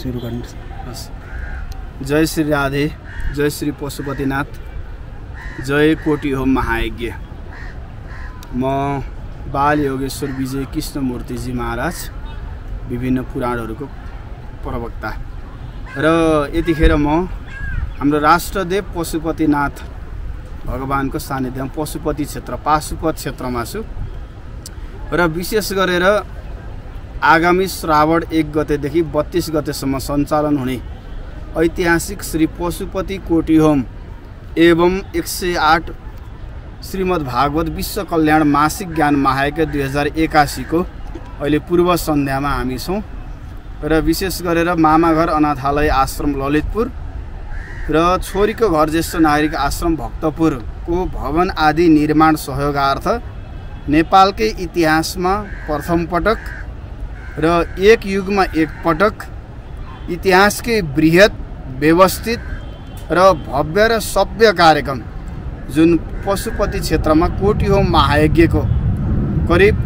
सुरु जय श्री राधे जय श्री पशुपतिनाथ। जय कोटि हो महायज्ञ। म बाल योगेश्वर विजय कृष्णमूर्तिजी महाराज विभिन्न पुराणहरूको प्रवक्ता। र यतिखेर म हाम्रो राष्ट्रदेव पशुपतिनाथ भगवान्को सान्निध्यमा पशुपति क्षेत्र पाशुपत क्षेत्रमा छु। र विशेष गरेर आगामी श्रावण एक गतेदेखि बत्तिस गतेसम्म सञ्चालन हुने ऐतिहासिक श्री पशुपति कोटी होम एवं एक सय आठ श्रीमद् भागवत विश्व कल्याण मासिक ज्ञान महायज्ञ दुई हजार एकासीको अहिले पूर्व सन्ध्यामा हामी छौँ र विशेष गरेर मामाघर अनाथालय आश्रम ललितपुर र छोरीको घर ज्येष्ठ नागरिक आश्रम भक्तपुरको भवन आदि निर्माण सहयोगार्थ नेपालकै इतिहासमा प्रथम पटक र एक युगमा एक पटक इतिहासकै बृहत व्यवस्थित र भव्य र सभ्य कार्यक्रम जुन पशुपति क्षेत्रमा कोटी हो महायज्ञको करिब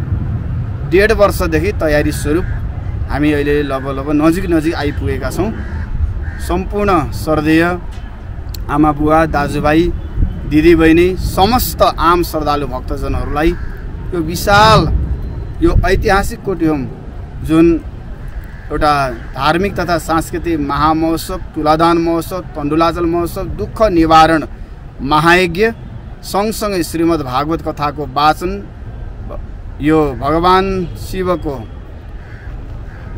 डेढ वर्षदेखि तयारी स्वरूप हामी अहिले लग लग नजिक नजिक आइपुगेका छौँ। सम्पूर्ण श्रद्धेय आमा बुवा दाजुभाइ दिदीबहिनी समस्त आम श्रद्धालु भक्तजनहरूलाई यो विशाल यो ऐतिहासिक कोटिहोम जुन एउटा धार्मिक तथा सांस्कृतिक महामहोत्सव तुलादान महोत्सव तण्डुलाचल महोत्सव दुःख निवारण महायज्ञ सँगसँगै श्रीमद् भागवत कथाको वाचन यो भगवान् शिवको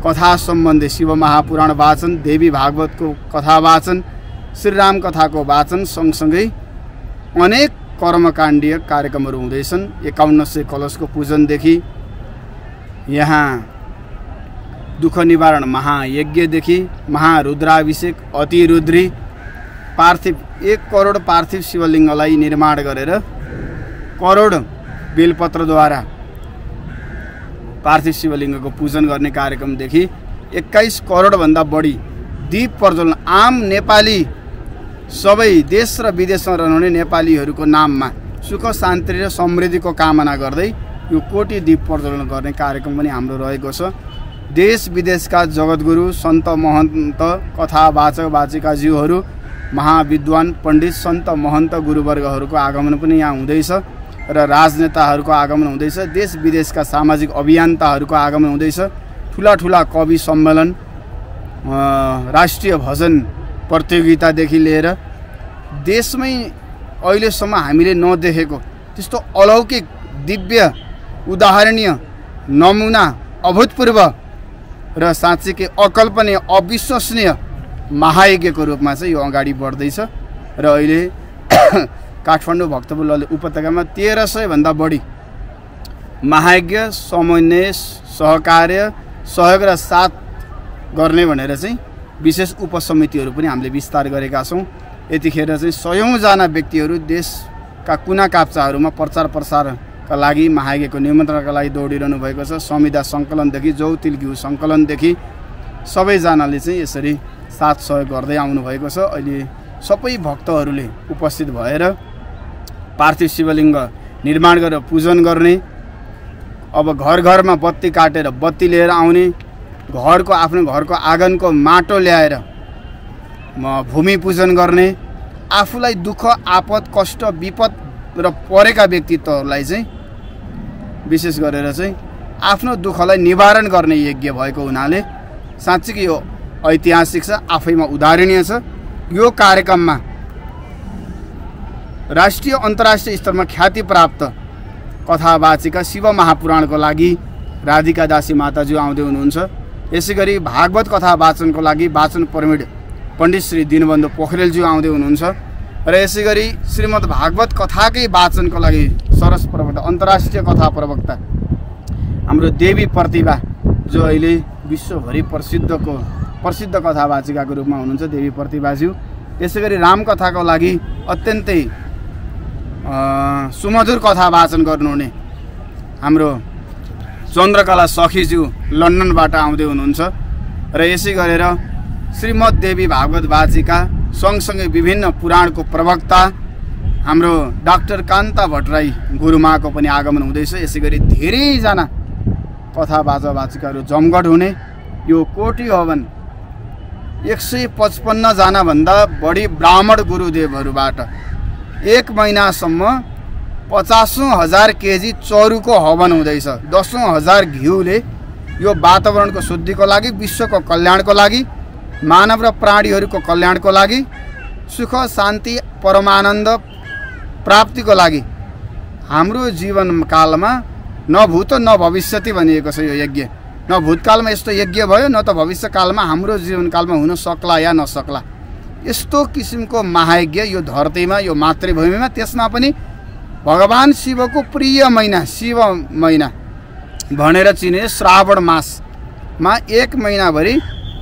कथा सम्बन्धी शिव महापुराण वाचन देवी भागवतको कथा वाचन श्रीराम कथाको वाचन सँगसँगै अनेक कर्मकाण्डीय कार्यक्रमहरू हुँदैछन्। एकाउन्न सय कलशको पूजनदेखि यहाँ दुःख निवारण महायज्ञदेखि महारुद्राभिषेक अतिरुद्री पार्थिव एक करोड पार्थिव शिवलिङ्गलाई निर्माण गरेर करोड बेलपत्रद्वारा पार्थिव शिवलिङ्गको पूजन गर्ने कार्यक्रमदेखि एक्काइस करोडभन्दा बढी दीप प्रज्वलन आम नेपाली सबै देश र विदेशमा रहनुहुने नेपालीहरूको नाममा सुख शान्ति र समृद्धिको कामना गर्दै यो कोटी दीप प्रज्वलन गर्ने कार्यक्रम पनि हाम्रो रहेको छ। देश विदेशका जगद्गुरु सन्त महन्त कथावाचक वाचिकाज्यूहरू महाविद्वान पण्डित सन्त महन्त गुरुवर्गहरूको आगमन पनि यहाँ हुँदैछ र राजनेताहरूको आगमन हुँदैछ देश विदेशका सामाजिक अभियन्ताहरूको आगमन हुँदैछ। ठुला ठुला कवि सम्मेलन राष्ट्रिय भजन प्रतियोगितादेखि लिएर देशमै अहिलेसम्म हामीले नदेखेको त्यस्तो अलौकिक दिव्य उदाहरणीय नमुना अभूतपूर्व र साँच्चीकै अकल्पनीय अविश्वसनीय महायज्ञको रूपमा चाहिँ यो अगाडि बढ्दैछ। र अहिले काठमाडौँ भक्तपुर उपत्यकामा तेह्र सयभन्दा बढी महायज्ञ समन्वय सहकार्य सहयोग र साथ गर्ने भनेर चाहिँ विशेष उपसमितिहरू पनि हामीले विस्तार गरेका छौँ। यतिखेर चाहिँ सयौँजना व्यक्तिहरू देशका कुना काप्चाहरूमा प्रचार प्रसारका लागि महायज्ञको निमन्त्रणका लागि दौडिरहनु भएको छ। संविधा सङ्कलनदेखि जौतिल घिउ सङ्कलनदेखि सबैजनाले चाहिँ यसरी साथ सहयोग गर्दै आउनुभएको छ। अहिले सबै भक्तहरूले उपस्थित भएर पार्थिव शिवलिङ्ग निर्माण गरेर पूजन गर्ने अब घर घरमा बत्ती काटेर बत्ती लिएर आउने घरको आफ्नो घरको आँगनको माटो ल्याएर भूमि पूजन गर्ने आफूलाई दुःख आपद कष्ट विपद र परेका व्यक्तित्वहरूलाई चाहिँ विशेष गरेर चाहिँ आफ्नो दुःखलाई निवारण गर्ने यज्ञ भएको हुनाले साँच्चीकै यो ऐतिहासिक छ आफैमा उदाहरणीय छ। यो कार्यक्रममा राष्ट्रिय अन्तर्राष्ट्रिय स्तरमा ख्याति प्राप्त कथावाचिका शिव महापुराणको लागि राधिका दासी माताज्यू आउँदै हुनुहुन्छ। यसै गरी भागवत कथा वाचनको लागि वाचन पर्मिट पण्डित श्री दिनबन्धु पोखरेलज्यू आउँदै हुनुहुन्छ। र यसै गरी श्रीमद् भागवत कथाकै वाचनको लागि सरस प्रवक्ता अन्तर्राष्ट्रिय कथा प्रवक्ता हाम्रो देवी प्रतिभा जो अहिले विश्वभरि प्रसिद्धको प्रसिद्ध कथावाचिकाको रूपमा हुनुहुन्छ देवी प्रतिभाज्यू। यसै गरी रामकथाको लागि अत्यन्तै सुमधुर कथा वाचन गर्नुहुने हाम्रो चन्द्रकला सखीज्यू लन्डनबाट आउँदै हुनुहुन्छ। र यसै गरेर श्रीमद् देवी भागवत वाचिका सँगसँगै विभिन्न पुराणको प्रवक्ता हाम्रो डाक्टर कान्ता भट्टराई गुरुमाको पनि आगमन हुँदैछ। यसै गरी धेरैजना कथा बाजा वाचिकाहरू जमघट हुने यो कोटी हवन एक सय पचपन्नजनाभन्दा बढी ब्राह्मण गुरुदेवहरूबाट एक महिनासम्म पचासौँ हजार केजी चरुको हवन हुँदैछ। दसौँ हजार घिउले यो वातावरणको शुद्धिको लागि विश्वको कल्याणको लागि मानव र प्राणीहरूको कल्याणको लागि सुख शान्ति परमानन्द प्राप्तिको लागि हाम्रो जीवनकालमा न भूत न भविष्यति भनिएको छ यो यज्ञ। न भूतकालमा यस्तो यज्ञ भयो न त भविष्यकालमा हाम्रो जीवनकालमा हुन सक्ला या नसक्ला। यस्तो किसिमको महायज्ञ यो धरतीमा यो मातृभूमिमा त्यसमा पनि भगवान् शिवको प्रिय महिना शिव महिना भनेर चिने श्रावण मासमा एक महिनाभरि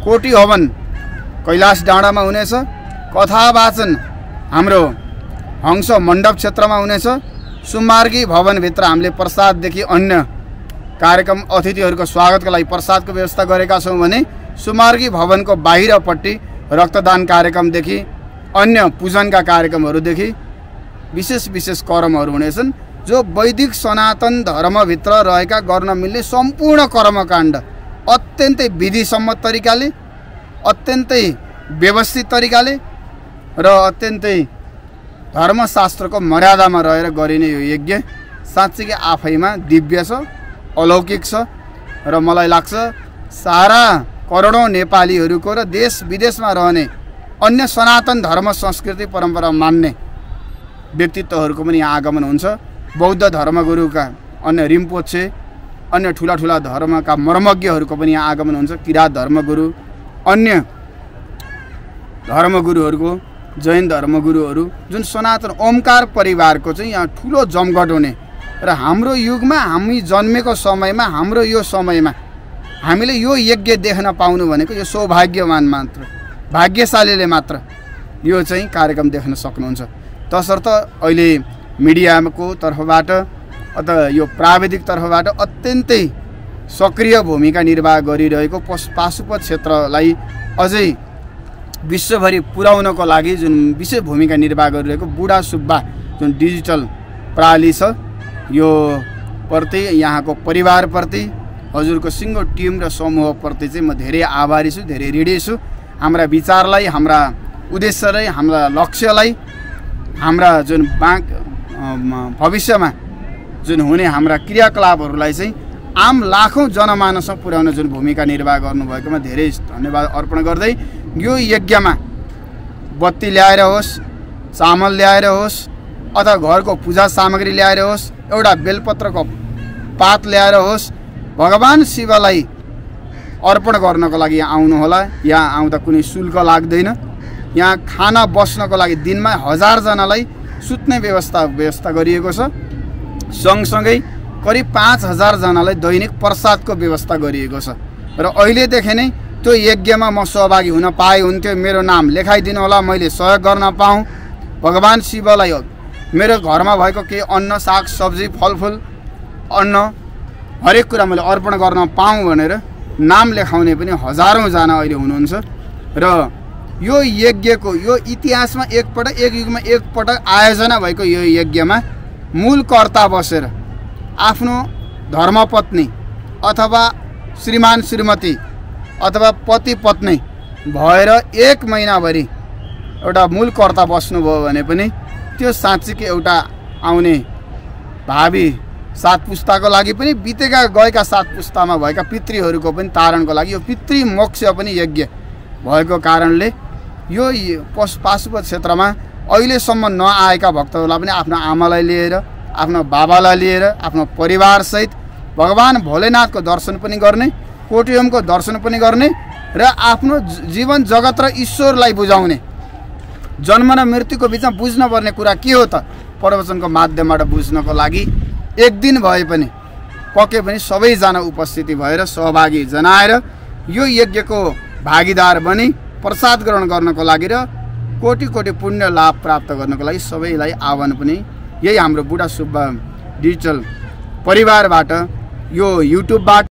कोटी हवन कैलाश डाँडामा हुनेछ कथा वाचन हाम्रो हंस मण्डप क्षेत्रमा हुनेछ सुमार्गी भवनभित्र हामीले प्रसाददेखि अन्य कार्यक्रम अतिथिहरूको स्वागतको लागि प्रसादको व्यवस्था गरेका छौँ भने सुमार्गी भवनको बाहिरपट्टि रक्तदान कार्यक्रमदेखि अन्य पूजनका कार्यक्रमहरूदेखि विशेष विशेष कर्महरू हुनेछन् जो वैदिक सनातन धर्मभित्र रहेका गर्न मिल्ने सम्पूर्ण कर्मकाण्ड अत्यन्तै विधिसम्मत तरिकाले अत्यन्तै व्यवस्थित तरिकाले र अत्यन्तै धर्मशास्त्रको मर्यादामा रहेर गरिने यो यज्ञ साँच्चीकै आफैमा दिव्य छ अलौकिक छ र मलाई लाग्छ सारा करोडौँ नेपालीहरूको र देश विदेशमा रहने अन्य सनातन धर्म संस्कृति परम्परा मान्ने व्यक्तित्वहरूको पनि यहाँ आगमन हुन्छ। बौद्ध धर्मगुरुका अन्य रिम्पोछे अन्य ठुला ठुला धर्मका मर्मज्ञहरूको पनि यहाँ आगमन हुन्छ। किराँत धर्मगुरु अन्य धर्मगुरुहरूको जैन धर्मगुरुहरू जुन सनातन ओमकार परिवारको चाहिँ यहाँ ठुलो जमघट हुने र हाम्रो युगमा हामी जन्मेको समयमा हाम्रो यो समयमा हामीले यो यज्ञ देख्न पाउनु भनेको यो सौभाग्यवान मात्र भाग्यशालीले मात्र यो चाहिँ कार्यक्रम देख्न सक्नुहुन्छ। तसर्थ अहिले मिडियाको तर्फबाट अथवा यो प्राविधिक तर्फबाट अत्यन्तै सक्रिय भूमिका निर्वाह गरिरहेको पशु पाशुपत क्षेत्रलाई अझै विश्वभरि पुर्याउनको लागि जुन विशेष भूमिका निर्वाह गरिरहेको बुढा सुब्बा जुन डिजिटल प्रणाली छ यो प्रति यहाँको परिवारप्रति हजुरको सिङ्गो टिम र समूहप्रति चाहिँ म धेरै आभारी छु धेरै ऋणी छु। हाम्रा विचारलाई हाम्रा उद्देश्यलाई हाम्रा लक्ष्यलाई हाम्रा जुन बाँक भविष्यमा जुन हुने हाम्रा क्रियाकलापहरूलाई चाहिँ आम लाखौँ जनमानसमा पुर्याउने जुन भूमिका निर्वाह गर्नुभएकोमा धेरै धन्यवाद अर्पण गर्दै यो यज्ञमा बत्ती ल्याएर होस् चामल ल्याएर होस् अथवा घरको पूजा सामग्री ल्याएर होस् एउटा बेलपत्रको पात ल्याएर होस् भगवान् शिवलाई अर्पण गर्नको लागि यहाँ आउनुहोला। यहाँ आउँदा कुनै शुल्क लाग्दैन। यहाँ खाना बस्नको लागि दिनमा हजारजनालाई सुत्ने व्यवस्था व्यवस्था गरिएको छ। सँगसँगै करिब पाँच हजारजनालाई दैनिक प्रसादको व्यवस्था गरिएको छ। र अहिलेदेखि नै त्यो यज्ञमा म सहभागी हुन पाएँ हुन्थ्यो मेरो नाम लेखाइदिनु होला मैले सहयोग गर्न पाऊँ। भगवान् शिवलाई मेरो घरमा भएको केही अन्न साग सब्जी फलफुल अन्न हरेक कुरा मैले अर्पण गर्न पाऊँ भनेर नाम लेखाउने पनि हजारौँजना अहिले हुनुहुन्छ। र यो यज्ञको यो इतिहासमा एकपटक एक युगमा एकपटक आयोजना भएको यो यज्ञमा मूल कर्ता बसेर आफ्नो धर्मपत्नी अथवा श्रीमान श्रीमती अथवा पति पत्नी भएर एक महिनाभरि एउटा मूल कर्ता बस्नुभयो भने पनि त्यो साँच्चीकै एउटा आउने भावी सात पुस्ताको लागि पनि बितेका गएका सात पुस्तामा भएका पितृहरूको पनि तारणको लागि यो पितृ मोक्ष पनि यज्ञ भएको कारणले यो य- पशु पाशुपत क्षेत्रमा अहिलेसम्म नआएका भक्तहरूलाई पनि आफ्नो आमालाई लिएर आफ्नो बाबालाई लिएर आफ्नो परिवारसहित भगवान् भोलेनाथको दर्शन पनि गर्ने कोटियमको दर्शन पनि गर्ने र आफ्नो जीवन जगत र ईश्वरलाई बुझाउने। जन्म र मृत्युको बिचमा बुझ्नुपर्ने कुरा के हो त? प्रवचनको माध्यमबाट बुझ्नको लागि एक दिन भए पनि पके पनि सबैजना उपस्थिति भएर सहभागी जनाएर यो यज्ञको भागीदार बनी प्रसाद ग्रहण गर्नको लागि र कोटि कोटि पुण्य लाभ प्राप्त गर्नको लागि सबैलाई आह्वान पनि यही हाम्रो बुढा सुब्बा डिजिटल परिवारबाट यो युट्युबबाट